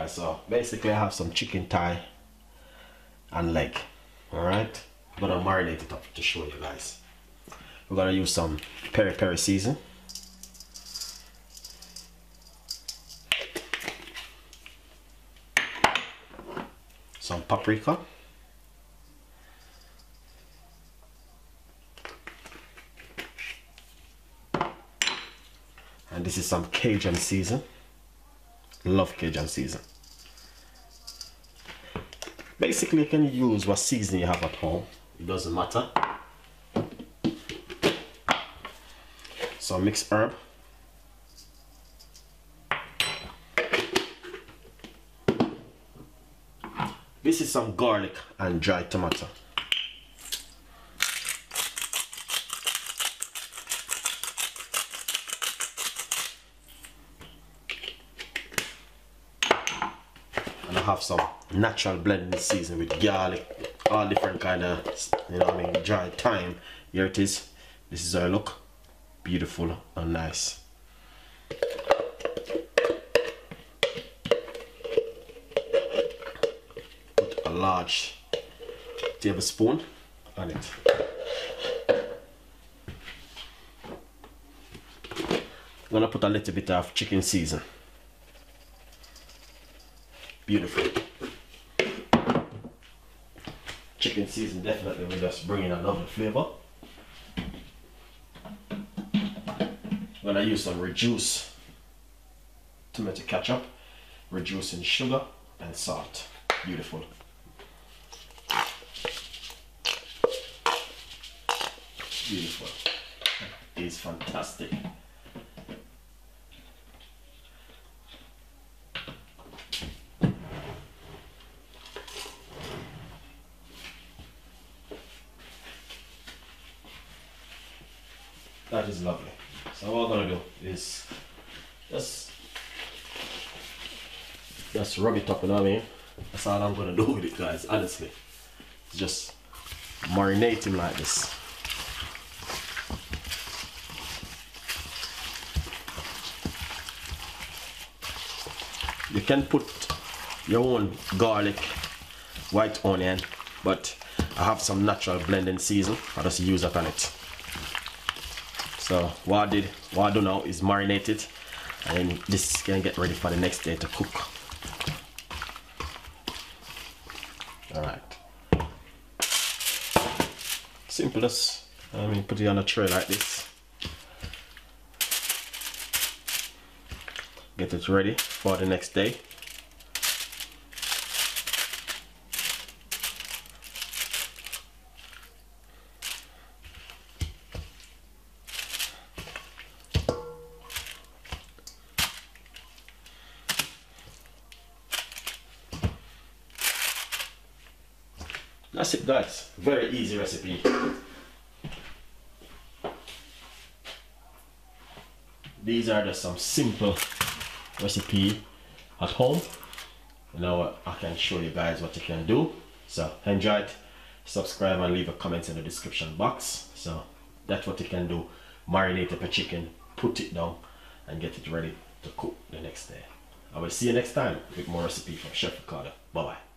guys so basically I have some chicken thigh and leg alright I'm gonna marinate it up to show you guys. We're gonna use some peri peri season. Some paprika. And this is some Cajun season love Cajun season. Basically you can use what seasoning you have at home? It doesn't matter. Some mixed herb. This is some garlic and dried tomato and I have some natural blending season with garlic, all different kind of, you know, I mean, dry thyme. Here it is. This is how our look, beautiful and nice. Put a large tablespoon on it. I'm gonna put a little bit of chicken season beautiful. Chicken season definitely will just bring in another flavor. I'm gonna use some reduced tomato ketchup, reducing sugar and salt. Beautiful. Beautiful. It is fantastic. That is lovely. So what I'm gonna do is just just rub it up, you know what I mean? That's all I'm gonna do with it guys, honestly. Just marinate him like this. You can put your own garlic, white onion, but I have some natural blending season. I just use that on it. So what I did, what I do now is marinate it and then this can get ready for the next day to cook. Alright. Simple as, I mean put it on a tray like this. Get it ready for the next day. That's it guys, very easy recipe. These are just some simple recipe at home. Now I can show you guys what you can do. So enjoy it, subscribe and leave a comment in the description box. So that's what you can do. Marinate up a chicken, put it down and get it ready to cook the next day. I will see you next time with more recipe from Chef Ricardo. Bye bye.